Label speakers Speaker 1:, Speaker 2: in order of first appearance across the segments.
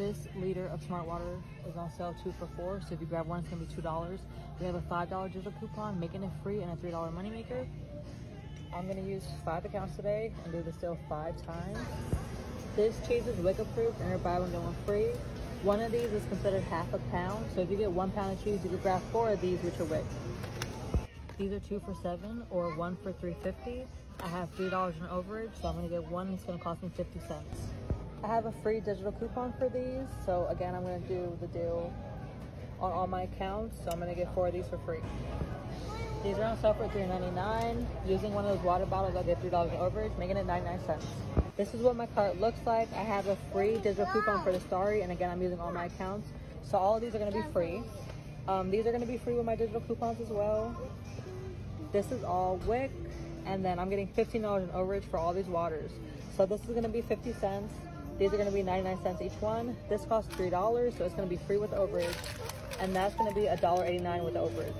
Speaker 1: This liter of Smart Water is on sale two for four. So if you grab one, it's gonna be two dollars. We have a five dollar digital coupon, making it free, and a three dollar moneymaker. I'm gonna use five accounts today and do the sale five times. This cheese is WIC approved and buy one get one free. One of these is considered half a pound. So if you get one pound of cheese, you could grab four of these, which are WIC. These are two for seven or one for 350. I have three dollars in overage, so I'm gonna get one. It's gonna cost me 50 cents. I have a free digital coupon for these. So again, I'm gonna do the deal on all my accounts. So I'm gonna get four of these for free. These are on sale for $3.99. Using one of those water bottles, I'll get $3 in overage, making it 99 cents. This is what my cart looks like. I have a free digital coupon for the Starry, and again, I'm using all my accounts. So all of these are gonna be free. Um, these are gonna be free with my digital coupons as well. This is all WIC, and then I'm getting $15 in overage for all these waters. So this is gonna be 50 cents. These are gonna be 99 cents each one. This costs $3, so it's gonna be free with overage. And that's gonna be $1.89 with overage.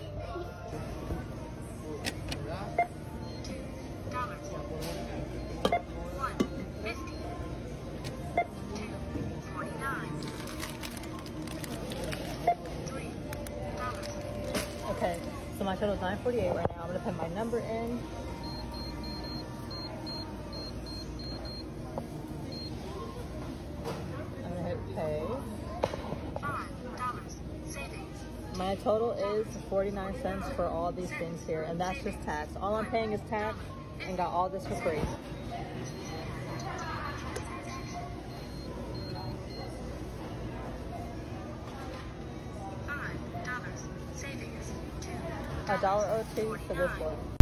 Speaker 1: Okay, so my total is 948 right now. I'm gonna put my number in. My total is 49 cents for all these things here, and that's just tax. All I'm paying is tax and got all this for free. A dollar oh two for this one.